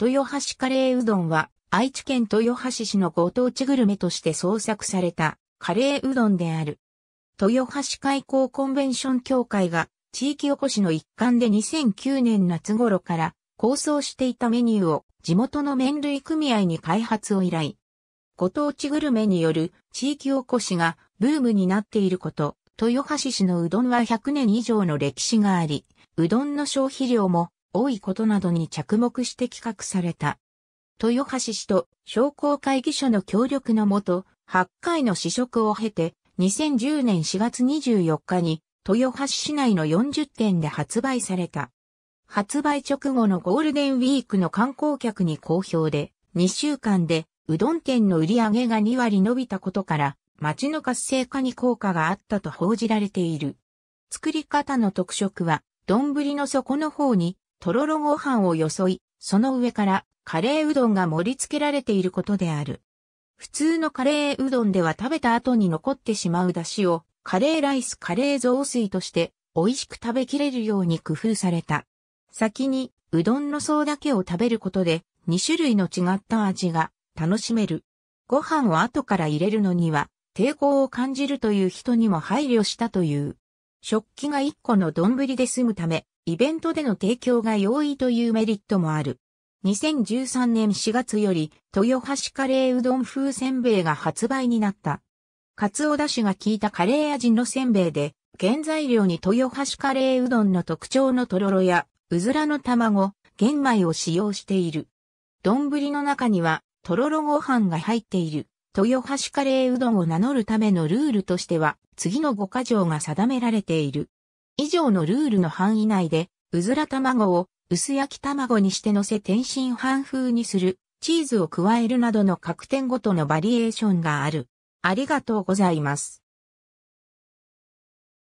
豊橋カレーうどんは愛知県豊橋市のご当地グルメとして創作されたカレーうどんである。豊橋開港コンベンション協会が地域おこしの一環で2009年夏頃から構想していたメニューを地元の麺類組合に開発を依頼。ご当地グルメによる地域おこしがブームになっていること、豊橋市のうどんは100年以上の歴史があり、うどんの消費量も多いことなどに着目して企画された。豊橋市と商工会議所の協力のもと、8回の試食を経て、2010年4月24日に豊橋市内の40店で発売された。発売直後のゴールデンウィークの観光客に好評で、2週間でうどん店の売り上げが2割伸びたことから、街の活性化に効果があったと報じられている。作り方の特色は、丼の底の方にとろろご飯をよそい、その上からカレーうどんが盛り付けられていることである。普通のカレーうどんでは食べた後に残ってしまう出汁をカレーライスカレー雑炊として美味しく食べきれるように工夫された。先にうどんの層だけを食べることで2種類の違った味が楽しめる。ご飯を後から入れるのには抵抗を感じるという人にも配慮したという。食器が1個の丼で済むため、イベントでの提供が容易というメリットもある。2013年4月より、豊橋カレーうどん風せんべいが発売になった。カツオだしが効いたカレー味のせんべいで、原材料に豊橋カレーうどんの特徴のとろろや、うずらの卵、玄米を使用している。丼の中には、とろろご飯が入っている。豊橋カレーうどんを名乗るためのルールとしては、次の5箇条が定められている。以上のルールの範囲内で、うずら卵を薄焼き卵にして乗せ天津飯風にする、チーズを加えるなどの各店ごとのバリエーションがある。ありがとうございます。